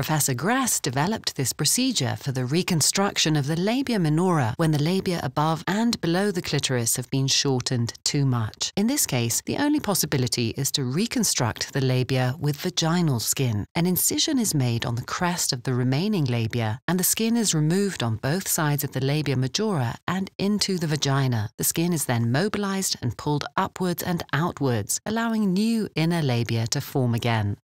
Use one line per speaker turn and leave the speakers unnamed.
Professor Gress developed this procedure for the reconstruction of the labia minora when the labia above and below the clitoris have been shortened too much. In this case, the only possibility is to reconstruct the labia with vaginal skin. An incision is made on the crest of the remaining labia, and the skin is removed on both sides of the labia majora and into the vagina. The skin is then mobilized and pulled upwards and outwards, allowing new inner labia to form again.